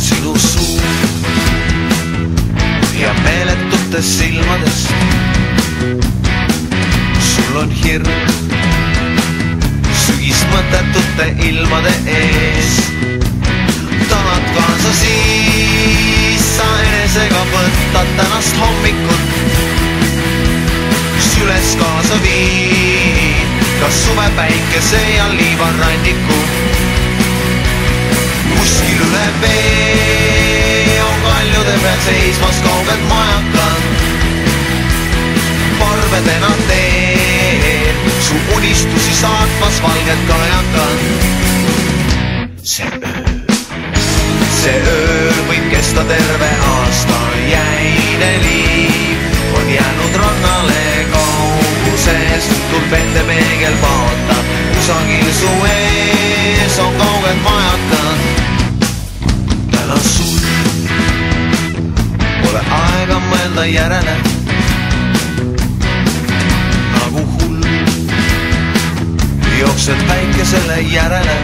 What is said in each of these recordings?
loen sinu suu ja meeletutest silmadest sul on hirm sügismõttetute ilmade ees. tahad kaasa siis sa enesega võtad tänast hommikut, süles kaasa viid ka suvepäikese ja liivaranniku. Seismas kauged majakad, parvedena teen su unistusi saatmas valged kajakad. see öö, see öö võib kesta terve aasta, jäine liiv on jäänud rannale kauguses, tuleb ette peegel vaatab, kusagil su ees järele nagu hull. jooksed päikesele järele.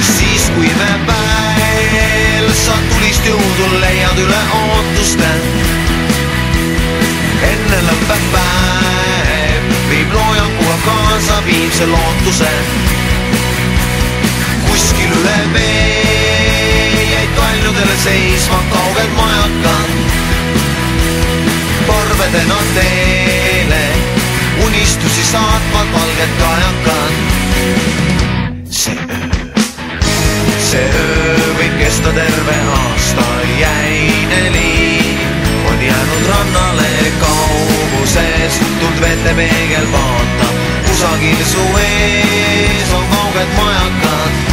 siis kui imepäev sa tulist jõudu leiad üle ootuste. enne lõpeb päev, viib loojanguga kaasa viimse lootuse. kuskil üle vee jäid kaljudele seisma kauged majakad parvedena teele unistusi saatvad valged kajakad. see öö, see öö võib kesta terve aasta, jäine liiv on jäänud rannale kauguses, tuld vette peegel vaatab, kusagil su ees on kauged majakad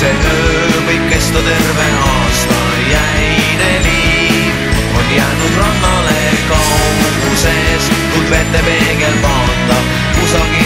see öö võib kesta terve aasta, jäine liiv. On jäänud rannale kauguses, tuld vette peegel vaatab, kusagil